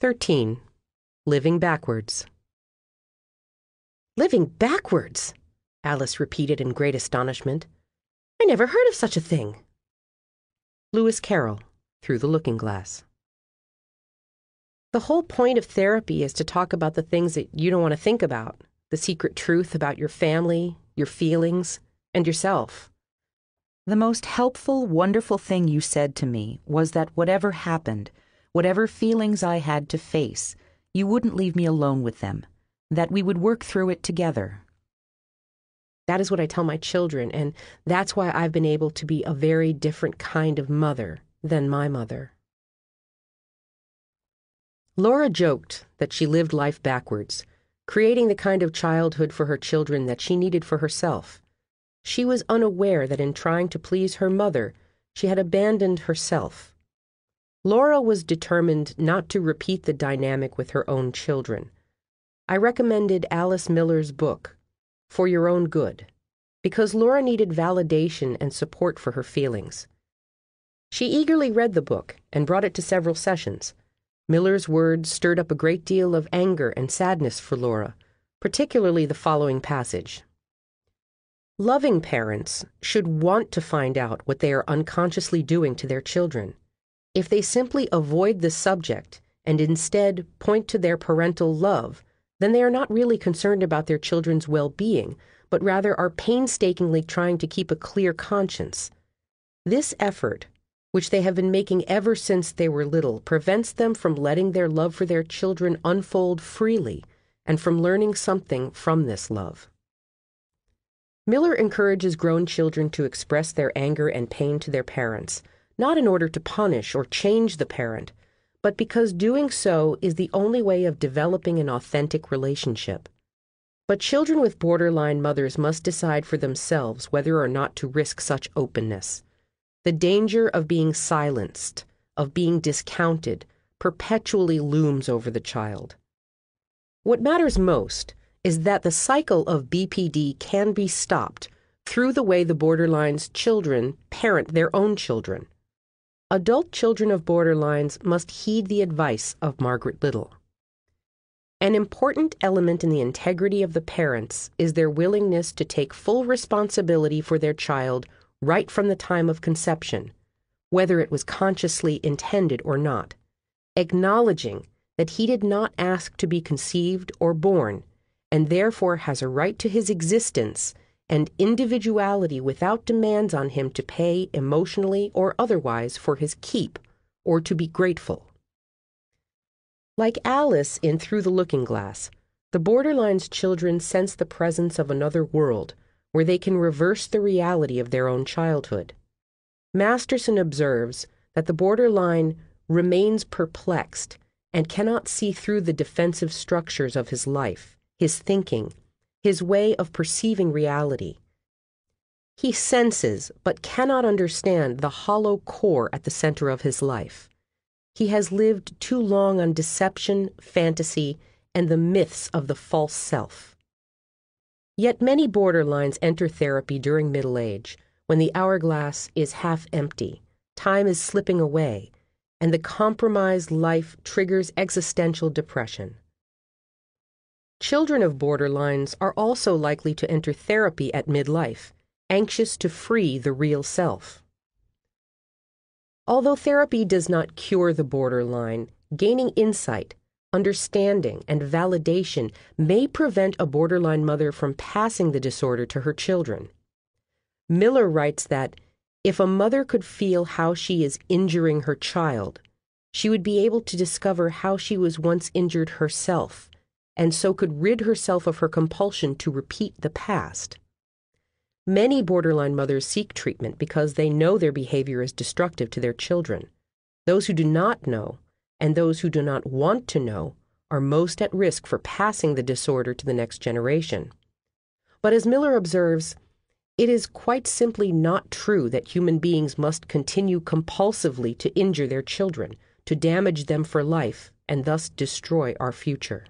13. Living Backwards. Living backwards! Alice repeated in great astonishment. I never heard of such a thing. Lewis Carroll, Through the Looking Glass. The whole point of therapy is to talk about the things that you don't want to think about the secret truth about your family, your feelings, and yourself. The most helpful, wonderful thing you said to me was that whatever happened, whatever feelings I had to face, you wouldn't leave me alone with them, that we would work through it together. That is what I tell my children, and that's why I've been able to be a very different kind of mother than my mother. Laura joked that she lived life backwards, creating the kind of childhood for her children that she needed for herself. She was unaware that in trying to please her mother, she had abandoned herself. Laura was determined not to repeat the dynamic with her own children. I recommended Alice Miller's book, For Your Own Good, because Laura needed validation and support for her feelings. She eagerly read the book and brought it to several sessions. Miller's words stirred up a great deal of anger and sadness for Laura, particularly the following passage. Loving parents should want to find out what they are unconsciously doing to their children. If they simply avoid the subject and instead point to their parental love, then they are not really concerned about their children's well being, but rather are painstakingly trying to keep a clear conscience. This effort, which they have been making ever since they were little, prevents them from letting their love for their children unfold freely and from learning something from this love. Miller encourages grown children to express their anger and pain to their parents not in order to punish or change the parent, but because doing so is the only way of developing an authentic relationship. But children with borderline mothers must decide for themselves whether or not to risk such openness. The danger of being silenced, of being discounted, perpetually looms over the child. What matters most is that the cycle of BPD can be stopped through the way the borderline's children parent their own children. Adult children of borderlines must heed the advice of Margaret Little. An important element in the integrity of the parents is their willingness to take full responsibility for their child right from the time of conception, whether it was consciously intended or not, acknowledging that he did not ask to be conceived or born, and therefore has a right to his existence and individuality without demands on him to pay emotionally or otherwise for his keep or to be grateful. Like Alice in Through the Looking Glass, the Borderline's children sense the presence of another world where they can reverse the reality of their own childhood. Masterson observes that the borderline remains perplexed and cannot see through the defensive structures of his life, his thinking, his way of perceiving reality. He senses but cannot understand the hollow core at the center of his life. He has lived too long on deception, fantasy, and the myths of the false self. Yet many borderlines enter therapy during middle age, when the hourglass is half empty, time is slipping away, and the compromised life triggers existential depression. Children of borderlines are also likely to enter therapy at midlife, anxious to free the real self. Although therapy does not cure the borderline, gaining insight, understanding, and validation may prevent a borderline mother from passing the disorder to her children. Miller writes that if a mother could feel how she is injuring her child, she would be able to discover how she was once injured herself and so could rid herself of her compulsion to repeat the past. Many borderline mothers seek treatment because they know their behavior is destructive to their children. Those who do not know, and those who do not want to know, are most at risk for passing the disorder to the next generation. But as Miller observes, it is quite simply not true that human beings must continue compulsively to injure their children, to damage them for life, and thus destroy our future.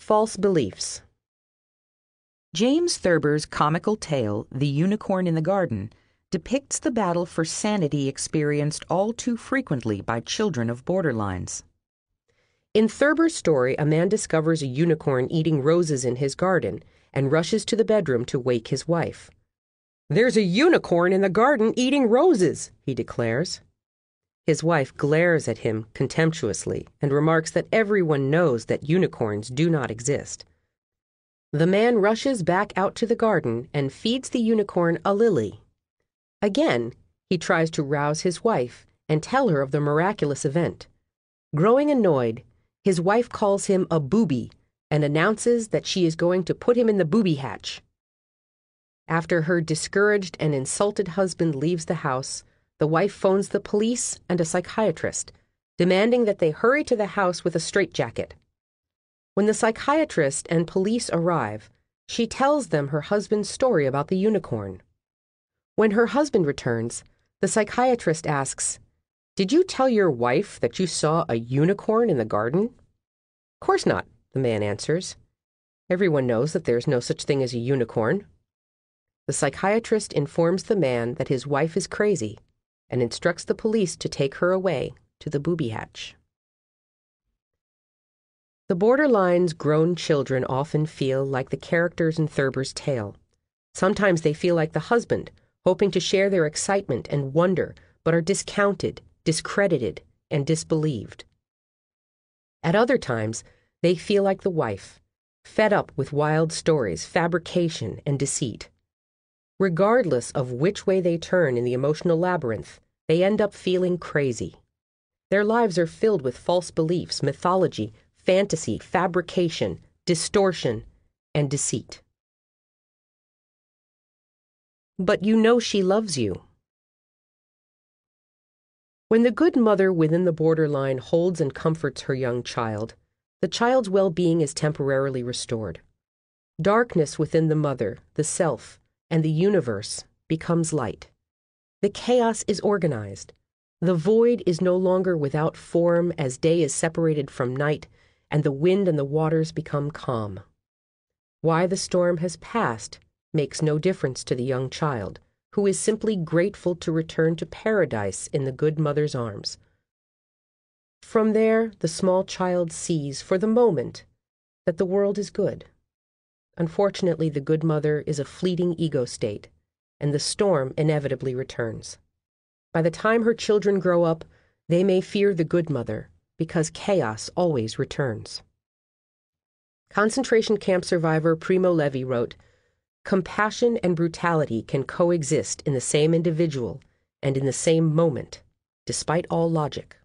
False Beliefs James Thurber's comical tale, The Unicorn in the Garden, depicts the battle for sanity experienced all too frequently by children of borderlines. In Thurber's story, a man discovers a unicorn eating roses in his garden and rushes to the bedroom to wake his wife. There's a unicorn in the garden eating roses, he declares. His wife glares at him contemptuously and remarks that everyone knows that unicorns do not exist. The man rushes back out to the garden and feeds the unicorn a lily. Again, he tries to rouse his wife and tell her of the miraculous event. Growing annoyed, his wife calls him a booby and announces that she is going to put him in the booby hatch. After her discouraged and insulted husband leaves the house, the wife phones the police and a psychiatrist, demanding that they hurry to the house with a straitjacket. When the psychiatrist and police arrive, she tells them her husband's story about the unicorn. When her husband returns, the psychiatrist asks, Did you tell your wife that you saw a unicorn in the garden? Of course not, the man answers. Everyone knows that there's no such thing as a unicorn. The psychiatrist informs the man that his wife is crazy and instructs the police to take her away to the booby hatch. The borderline's grown children often feel like the characters in Thurber's tale. Sometimes they feel like the husband, hoping to share their excitement and wonder, but are discounted, discredited, and disbelieved. At other times, they feel like the wife, fed up with wild stories, fabrication, and deceit. Regardless of which way they turn in the emotional labyrinth, they end up feeling crazy. Their lives are filled with false beliefs, mythology, fantasy, fabrication, distortion, and deceit. But you know she loves you. When the good mother within the borderline holds and comforts her young child, the child's well being is temporarily restored. Darkness within the mother, the self, and the universe becomes light. The chaos is organized. The void is no longer without form as day is separated from night, and the wind and the waters become calm. Why the storm has passed makes no difference to the young child, who is simply grateful to return to paradise in the good mother's arms. From there, the small child sees, for the moment, that the world is good. Unfortunately, the good mother is a fleeting ego state, and the storm inevitably returns. By the time her children grow up, they may fear the good mother because chaos always returns. Concentration camp survivor Primo Levi wrote Compassion and brutality can coexist in the same individual and in the same moment, despite all logic.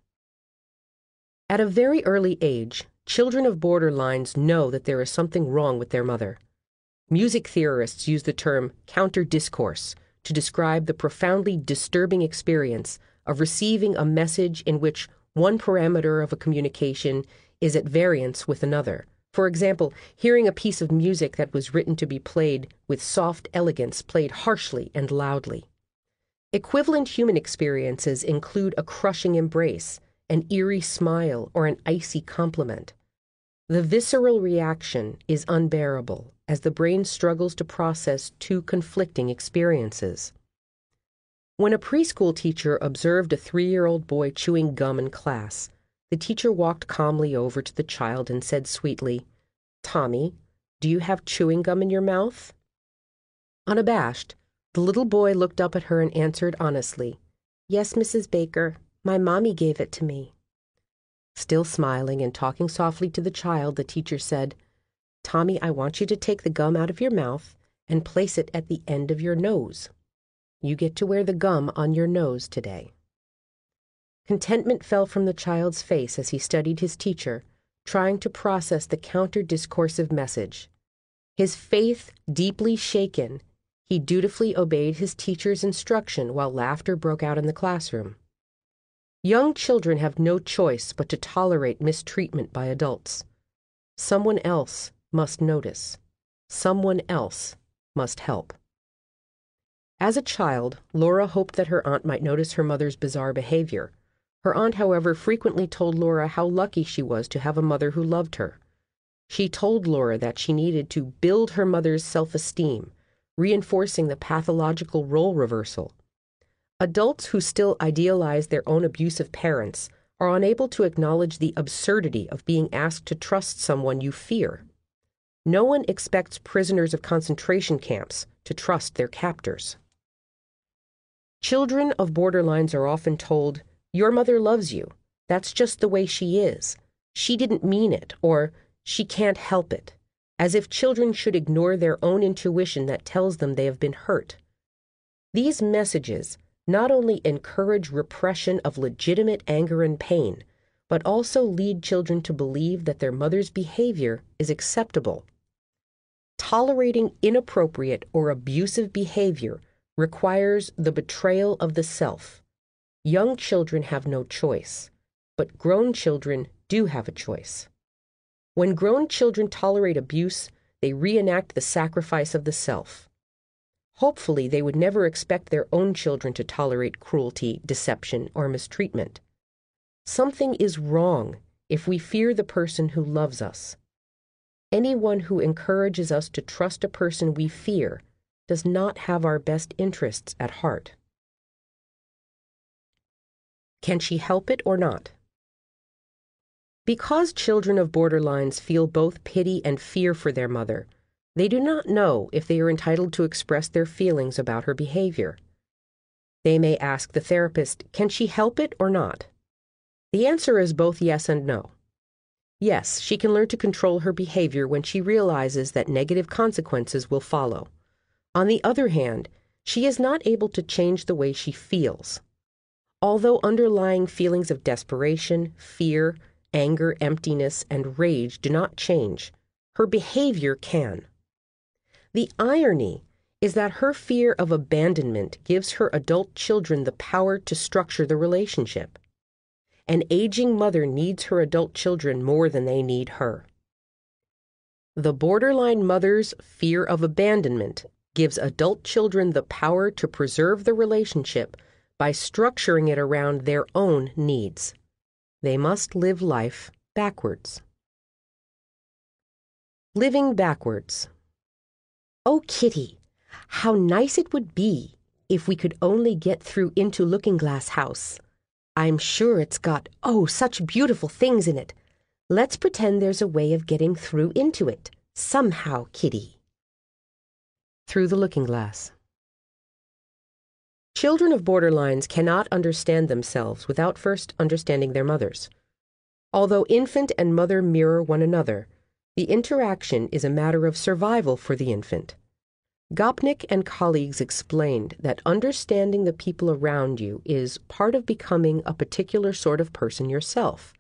At a very early age, children of borderlines know that there is something wrong with their mother. Music theorists use the term counter discourse to describe the profoundly disturbing experience of receiving a message in which one parameter of a communication is at variance with another. For example, hearing a piece of music that was written to be played with soft elegance played harshly and loudly. Equivalent human experiences include a crushing embrace, an eerie smile, or an icy compliment. The visceral reaction is unbearable as the brain struggles to process two conflicting experiences. When a preschool teacher observed a three year old boy chewing gum in class, the teacher walked calmly over to the child and said sweetly, Tommy, do you have chewing gum in your mouth? Unabashed, the little boy looked up at her and answered honestly, Yes, Mrs. Baker, my mommy gave it to me. Still smiling and talking softly to the child, the teacher said, Tommy, I want you to take the gum out of your mouth and place it at the end of your nose. You get to wear the gum on your nose today. Contentment fell from the child's face as he studied his teacher, trying to process the counter discoursive message. His faith deeply shaken, he dutifully obeyed his teacher's instruction while laughter broke out in the classroom. Young children have no choice but to tolerate mistreatment by adults. Someone else must notice. Someone else must help. As a child, Laura hoped that her aunt might notice her mother's bizarre behavior. Her aunt, however, frequently told Laura how lucky she was to have a mother who loved her. She told Laura that she needed to build her mother's self esteem, reinforcing the pathological role reversal Adults who still idealize their own abusive parents are unable to acknowledge the absurdity of being asked to trust someone you fear. No one expects prisoners of concentration camps to trust their captors. Children of borderlines are often told, Your mother loves you. That's just the way she is. She didn't mean it, or she can't help it, as if children should ignore their own intuition that tells them they have been hurt. These messages not only encourage repression of legitimate anger and pain, but also lead children to believe that their mother's behavior is acceptable. Tolerating inappropriate or abusive behavior requires the betrayal of the self. Young children have no choice, but grown children do have a choice. When grown children tolerate abuse, they reenact the sacrifice of the self. Hopefully, they would never expect their own children to tolerate cruelty, deception, or mistreatment. Something is wrong if we fear the person who loves us. Anyone who encourages us to trust a person we fear does not have our best interests at heart. Can she help it or not? Because children of borderlines feel both pity and fear for their mother, they do not know if they are entitled to express their feelings about her behavior. They may ask the therapist, Can she help it or not? The answer is both yes and no. Yes, she can learn to control her behavior when she realizes that negative consequences will follow. On the other hand, she is not able to change the way she feels. Although underlying feelings of desperation, fear, anger, emptiness, and rage do not change, her behavior can. The irony is that her fear of abandonment gives her adult children the power to structure the relationship. An aging mother needs her adult children more than they need her. The borderline mother's fear of abandonment gives adult children the power to preserve the relationship by structuring it around their own needs. They must live life backwards. Living backwards. Oh, Kitty, how nice it would be if we could only get through into Looking Glass House. I'm sure it's got, oh, such beautiful things in it. Let's pretend there's a way of getting through into it. Somehow, Kitty. Through the Looking Glass. Children of borderlines cannot understand themselves without first understanding their mothers. Although infant and mother mirror one another, the interaction is a matter of survival for the infant. Gopnik and colleagues explained that understanding the people around you is part of becoming a particular sort of person yourself.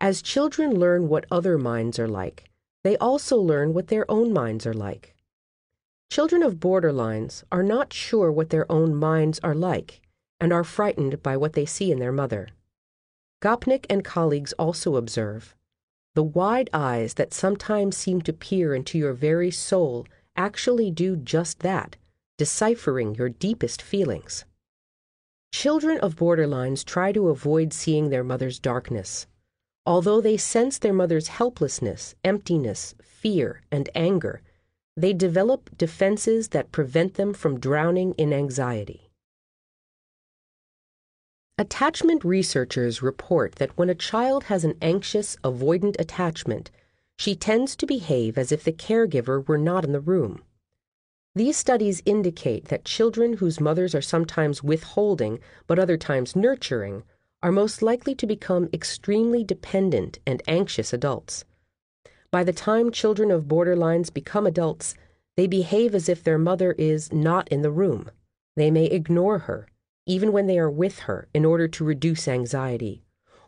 As children learn what other minds are like, they also learn what their own minds are like. Children of borderlines are not sure what their own minds are like and are frightened by what they see in their mother. Gopnik and colleagues also observe the wide eyes that sometimes seem to peer into your very soul actually do just that, deciphering your deepest feelings. Children of borderlines try to avoid seeing their mother's darkness. Although they sense their mother's helplessness, emptiness, fear, and anger, they develop defenses that prevent them from drowning in anxiety. Attachment researchers report that when a child has an anxious, avoidant attachment, she tends to behave as if the caregiver were not in the room. These studies indicate that children whose mothers are sometimes withholding but other times nurturing are most likely to become extremely dependent and anxious adults. By the time children of borderlines become adults, they behave as if their mother is not in the room. They may ignore her, even when they are with her, in order to reduce anxiety,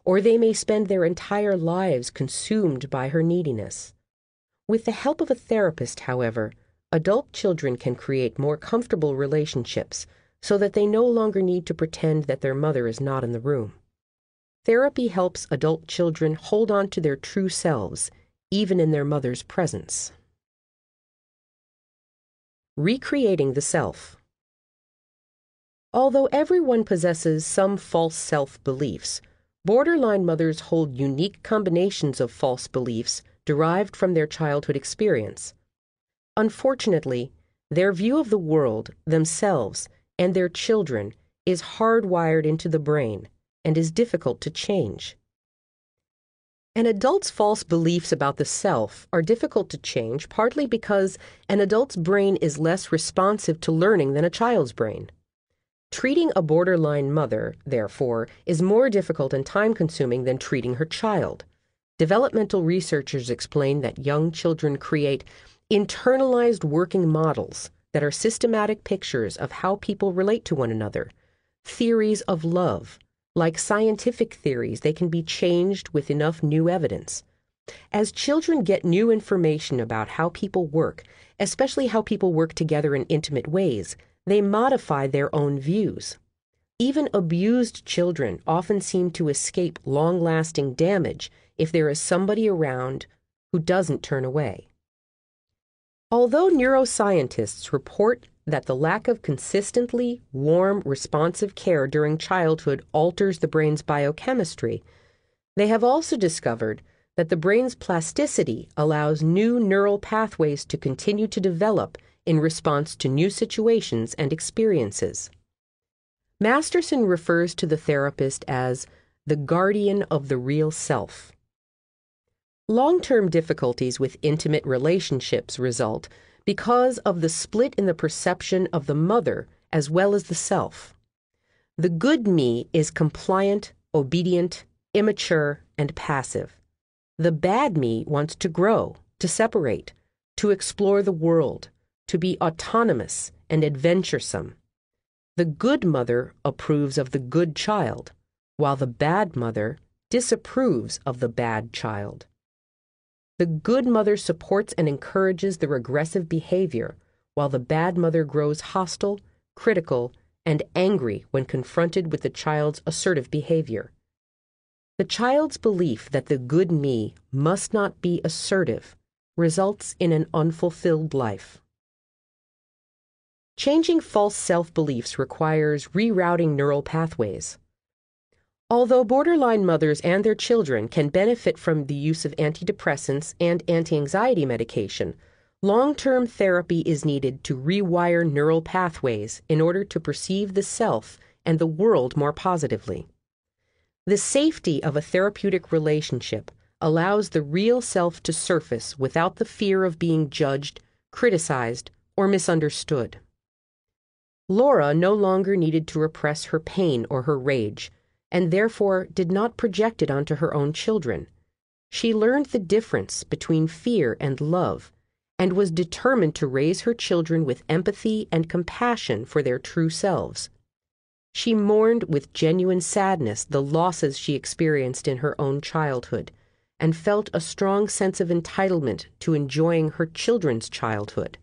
or they may spend their entire lives consumed by her neediness. With the help of a therapist, however, adult children can create more comfortable relationships so that they no longer need to pretend that their mother is not in the room. Therapy helps adult children hold on to their true selves, even in their mother's presence. Recreating the Self Although everyone possesses some false self beliefs, borderline mothers hold unique combinations of false beliefs derived from their childhood experience. Unfortunately, their view of the world, themselves, and their children is hardwired into the brain and is difficult to change. An adult's false beliefs about the self are difficult to change partly because an adult's brain is less responsive to learning than a child's brain. Treating a borderline mother, therefore, is more difficult and time consuming than treating her child. Developmental researchers explain that young children create internalized working models that are systematic pictures of how people relate to one another, theories of love, like scientific theories, they can be changed with enough new evidence. As children get new information about how people work, especially how people work together in intimate ways, they modify their own views. Even abused children often seem to escape long lasting damage if there is somebody around who doesn't turn away. Although neuroscientists report that the lack of consistently warm, responsive care during childhood alters the brain's biochemistry, they have also discovered that the brain's plasticity allows new neural pathways to continue to develop in response to new situations and experiences. Masterson refers to the therapist as the guardian of the real self. Long term difficulties with intimate relationships result because of the split in the perception of the mother as well as the self. The good me is compliant, obedient, immature, and passive. The bad me wants to grow, to separate, to explore the world, to be autonomous and adventuresome. The good mother approves of the good child, while the bad mother disapproves of the bad child. The good mother supports and encourages the regressive behavior, while the bad mother grows hostile, critical, and angry when confronted with the child's assertive behavior. The child's belief that the good me must not be assertive results in an unfulfilled life. Changing false self beliefs requires rerouting neural pathways. Although borderline mothers and their children can benefit from the use of antidepressants and anti anxiety medication, long term therapy is needed to rewire neural pathways in order to perceive the self and the world more positively. The safety of a therapeutic relationship allows the real self to surface without the fear of being judged, criticized, or misunderstood. Laura no longer needed to repress her pain or her rage and therefore did not project it onto her own children. She learned the difference between fear and love and was determined to raise her children with empathy and compassion for their true selves. She mourned with genuine sadness the losses she experienced in her own childhood and felt a strong sense of entitlement to enjoying her children's childhood.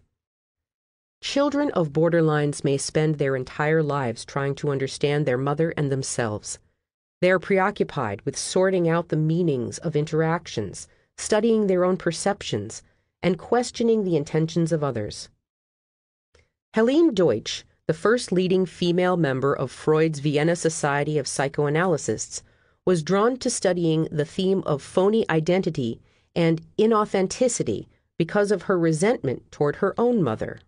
Children of borderlines may spend their entire lives trying to understand their mother and themselves. They are preoccupied with sorting out the meanings of interactions, studying their own perceptions, and questioning the intentions of others. Helene Deutsch, the first leading female member of Freud's Vienna Society of Psychoanalysts, was drawn to studying the theme of phony identity and inauthenticity because of her resentment toward her own mother.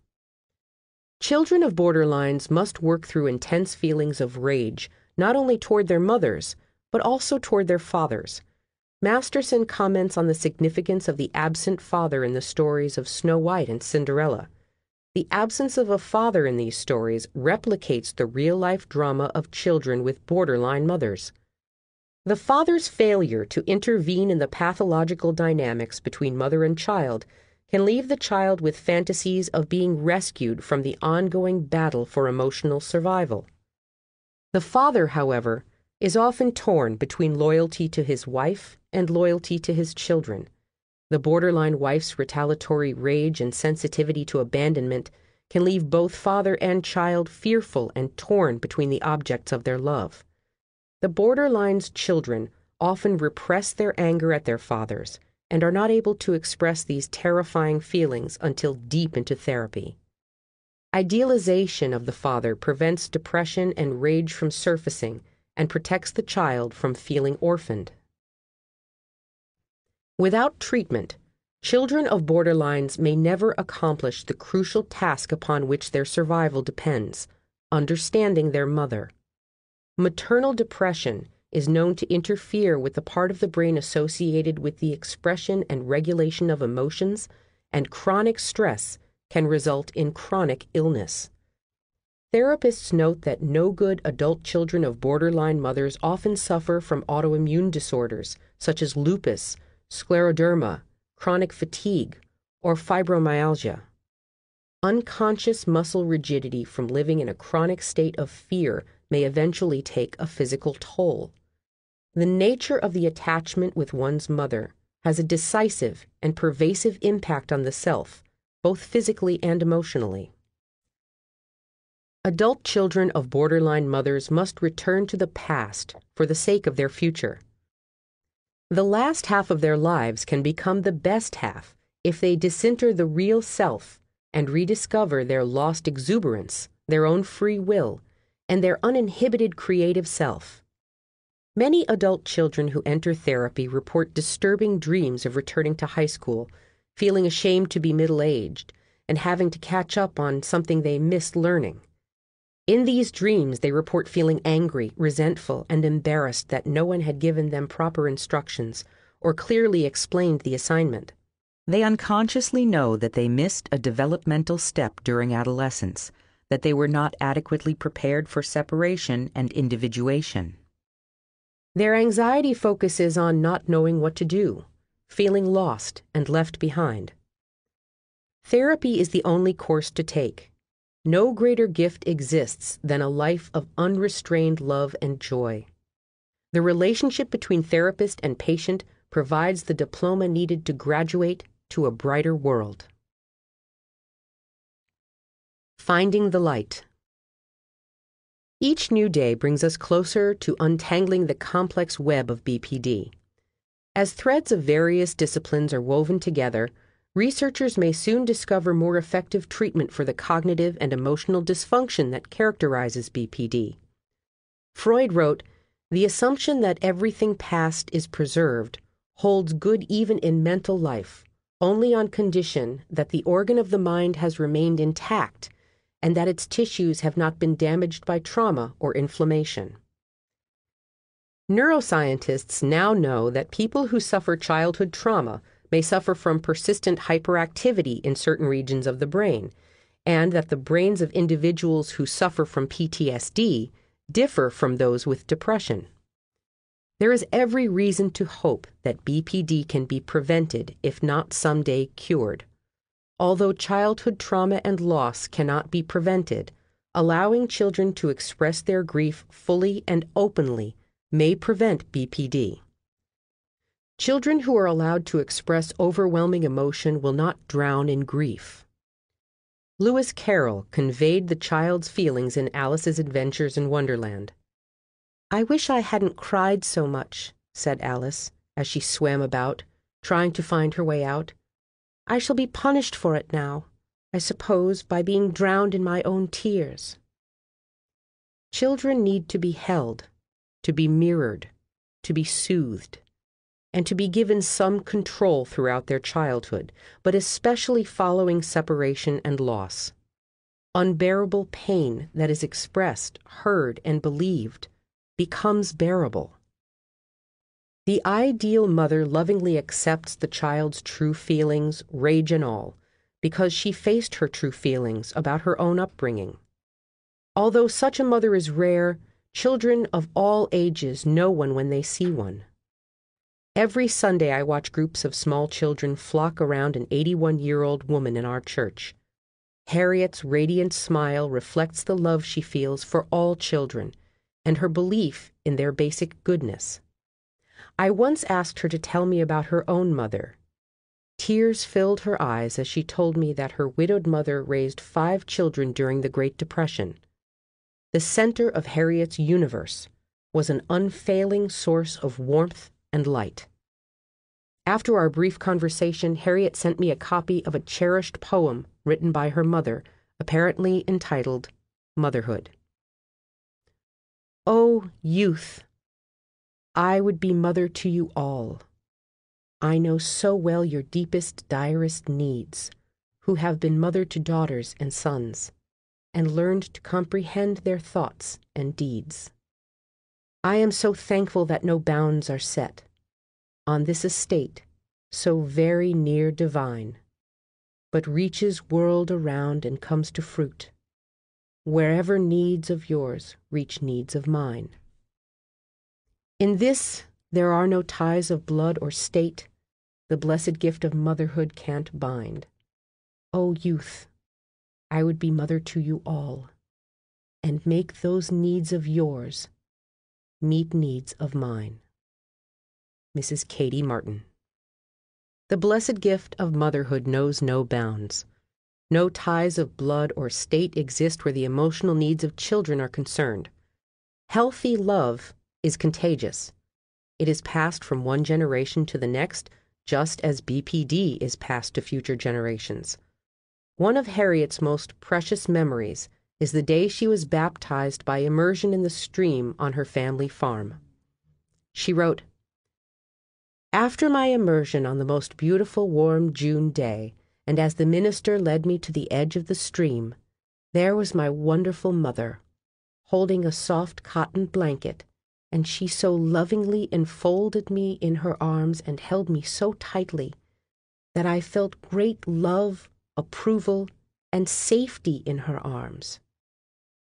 Children of borderlines must work through intense feelings of rage not only toward their mothers, but also toward their fathers. Masterson comments on the significance of the absent father in the stories of Snow White and Cinderella. The absence of a father in these stories replicates the real life drama of children with borderline mothers. The father's failure to intervene in the pathological dynamics between mother and child can leave the child with fantasies of being rescued from the ongoing battle for emotional survival. The father, however, is often torn between loyalty to his wife and loyalty to his children. The borderline wife's retaliatory rage and sensitivity to abandonment can leave both father and child fearful and torn between the objects of their love. The borderline's children often repress their anger at their fathers and are not able to express these terrifying feelings until deep into therapy. Idealization of the father prevents depression and rage from surfacing and protects the child from feeling orphaned. Without treatment, children of borderlines may never accomplish the crucial task upon which their survival depends understanding their mother. Maternal depression is known to interfere with the part of the brain associated with the expression and regulation of emotions, and chronic stress can result in chronic illness. Therapists note that no good adult children of borderline mothers often suffer from autoimmune disorders such as lupus, scleroderma, chronic fatigue, or fibromyalgia. Unconscious muscle rigidity from living in a chronic state of fear may eventually take a physical toll. The nature of the attachment with one's mother has a decisive and pervasive impact on the self, both physically and emotionally. Adult children of borderline mothers must return to the past for the sake of their future. The last half of their lives can become the best half if they disinter the real self and rediscover their lost exuberance, their own free will, and their uninhibited creative self. Many adult children who enter therapy report disturbing dreams of returning to high school, feeling ashamed to be middle aged, and having to catch up on something they missed learning. In these dreams, they report feeling angry, resentful, and embarrassed that no one had given them proper instructions or clearly explained the assignment. They unconsciously know that they missed a developmental step during adolescence, that they were not adequately prepared for separation and individuation. Their anxiety focuses on not knowing what to do, feeling lost and left behind. Therapy is the only course to take. No greater gift exists than a life of unrestrained love and joy. The relationship between therapist and patient provides the diploma needed to graduate to a brighter world. Finding the Light Each new day brings us closer to untangling the complex web of BPD. As threads of various disciplines are woven together, researchers may soon discover more effective treatment for the cognitive and emotional dysfunction that characterizes BPD. Freud wrote, The assumption that everything past is preserved holds good even in mental life, only on condition that the organ of the mind has remained intact and that its tissues have not been damaged by trauma or inflammation. Neuroscientists now know that people who suffer childhood trauma may suffer from persistent hyperactivity in certain regions of the brain, and that the brains of individuals who suffer from PTSD differ from those with depression. There is every reason to hope that BPD can be prevented, if not someday cured. Although childhood trauma and loss cannot be prevented, allowing children to express their grief fully and openly may prevent BPD. Children who are allowed to express overwhelming emotion will not drown in grief. Lewis Carroll conveyed the child's feelings in Alice's Adventures in Wonderland. I wish I hadn't cried so much, said Alice, as she swam about, trying to find her way out. I shall be punished for it now, I suppose, by being drowned in my own tears. Children need to be held, to be mirrored, to be soothed and to be given some control throughout their childhood, but especially following separation and loss. Unbearable pain that is expressed, heard, and believed becomes bearable. The ideal mother lovingly accepts the child's true feelings, rage and all, because she faced her true feelings about her own upbringing. Although such a mother is rare, children of all ages know one when they see one. Every Sunday, I watch groups of small children flock around an 81 year old woman in our church. Harriet's radiant smile reflects the love she feels for all children and her belief in their basic goodness. I once asked her to tell me about her own mother. Tears filled her eyes as she told me that her widowed mother raised five children during the Great Depression. The center of Harriet's universe was an unfailing source of warmth and light. After our brief conversation, Harriet sent me a copy of a cherished poem written by her mother, apparently entitled Motherhood. O oh, youth, I would be mother to you all. I know so well your deepest, direst needs, who have been mother to daughters and sons, and learned to comprehend their thoughts and deeds. I am so thankful that no bounds are set On this estate, so very near divine, But reaches world around and comes to fruit, Wherever needs of yours reach needs of mine. In this there are no ties of blood or state The blessed gift of motherhood can't bind. O youth, I would be mother to you all, And make those needs of yours meet needs of mine. Mrs. Katie Martin. The blessed gift of motherhood knows no bounds. No ties of blood or state exist where the emotional needs of children are concerned. Healthy love is contagious. It is passed from one generation to the next, just as BPD is passed to future generations. One of Harriet's most precious memories is the day she was baptized by immersion in the stream on her family farm. She wrote, After my immersion on the most beautiful warm June day, and as the minister led me to the edge of the stream, there was my wonderful mother, holding a soft cotton blanket, and she so lovingly enfolded me in her arms and held me so tightly that I felt great love, approval, and safety in her arms.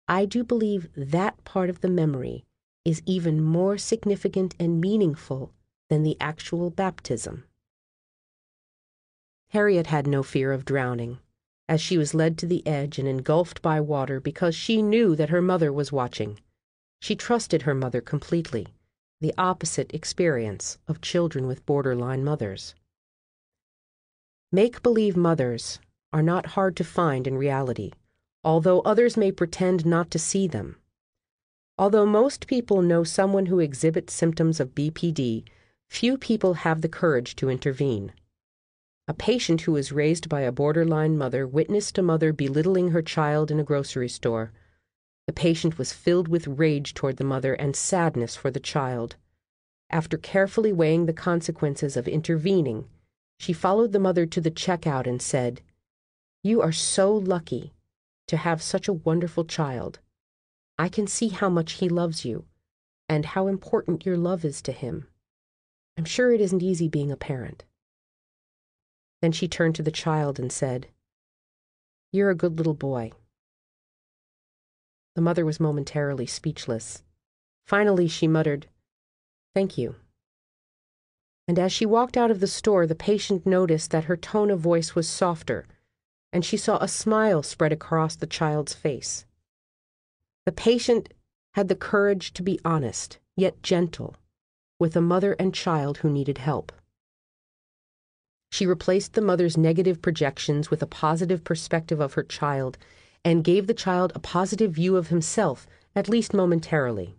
I do believe that part of the memory is even more significant and meaningful than the actual baptism. Harriet had no fear of drowning, as she was led to the edge and engulfed by water because she knew that her mother was watching. She trusted her mother completely, the opposite experience of children with borderline mothers. Make believe mothers are not hard to find in reality although others may pretend not to see them. Although most people know someone who exhibits symptoms of BPD, few people have the courage to intervene. A patient who was raised by a borderline mother witnessed a mother belittling her child in a grocery store. The patient was filled with rage toward the mother and sadness for the child. After carefully weighing the consequences of intervening, she followed the mother to the checkout and said, You are so lucky to have such a wonderful child. I can see how much he loves you and how important your love is to him. I'm sure it isn't easy being a parent. Then she turned to the child and said, You're a good little boy. The mother was momentarily speechless. Finally, she muttered, Thank you. And as she walked out of the store, the patient noticed that her tone of voice was softer and she saw a smile spread across the child's face. The patient had the courage to be honest, yet gentle, with a mother and child who needed help. She replaced the mother's negative projections with a positive perspective of her child and gave the child a positive view of himself, at least momentarily.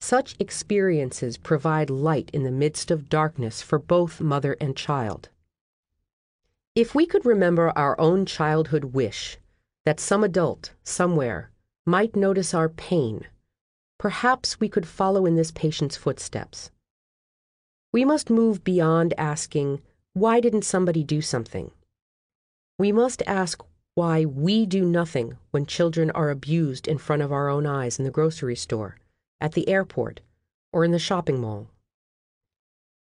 Such experiences provide light in the midst of darkness for both mother and child. If we could remember our own childhood wish that some adult, somewhere, might notice our pain, perhaps we could follow in this patient's footsteps. We must move beyond asking, why didn't somebody do something? We must ask why we do nothing when children are abused in front of our own eyes in the grocery store, at the airport, or in the shopping mall.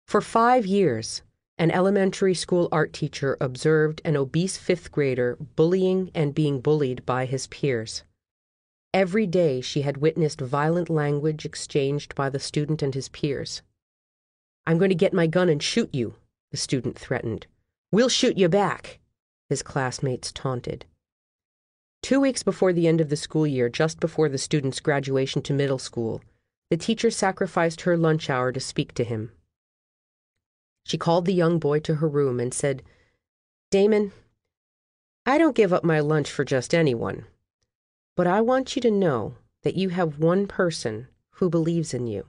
For five years, an elementary school art teacher observed an obese fifth grader bullying and being bullied by his peers. Every day she had witnessed violent language exchanged by the student and his peers. I'm going to get my gun and shoot you, the student threatened. We'll shoot you back, his classmates taunted. Two weeks before the end of the school year, just before the student's graduation to middle school, the teacher sacrificed her lunch hour to speak to him. She called the young boy to her room and said, Damon, I don't give up my lunch for just anyone, but I want you to know that you have one person who believes in you.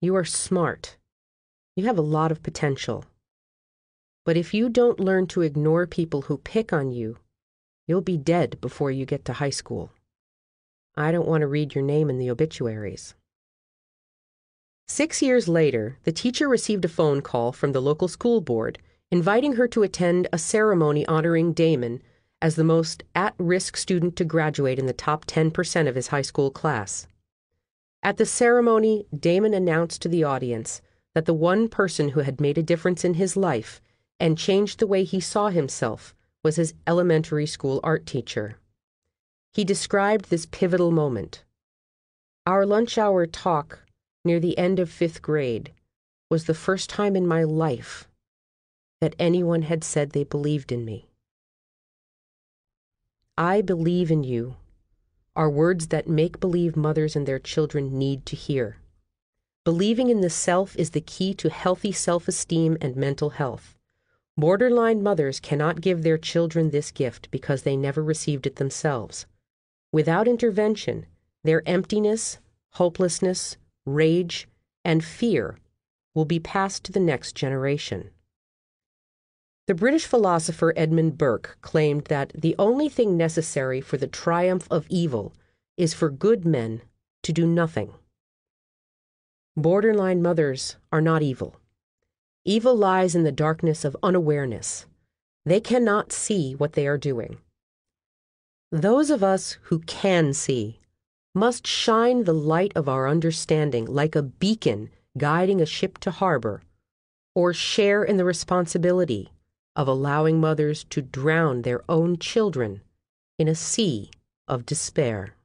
You are smart. You have a lot of potential. But if you don't learn to ignore people who pick on you, you'll be dead before you get to high school. I don't want to read your name in the obituaries. Six years later, the teacher received a phone call from the local school board inviting her to attend a ceremony honoring Damon as the most at risk student to graduate in the top 10% of his high school class. At the ceremony, Damon announced to the audience that the one person who had made a difference in his life and changed the way he saw himself was his elementary school art teacher. He described this pivotal moment. Our lunch hour talk near the end of fifth grade was the first time in my life that anyone had said they believed in me. I believe in you are words that make believe mothers and their children need to hear. Believing in the self is the key to healthy self esteem and mental health. Borderline mothers cannot give their children this gift because they never received it themselves. Without intervention, their emptiness, hopelessness, rage, and fear will be passed to the next generation. The British philosopher Edmund Burke claimed that the only thing necessary for the triumph of evil is for good men to do nothing. Borderline mothers are not evil. Evil lies in the darkness of unawareness. They cannot see what they are doing. Those of us who can see must shine the light of our understanding like a beacon guiding a ship to harbor, or share in the responsibility of allowing mothers to drown their own children in a sea of despair.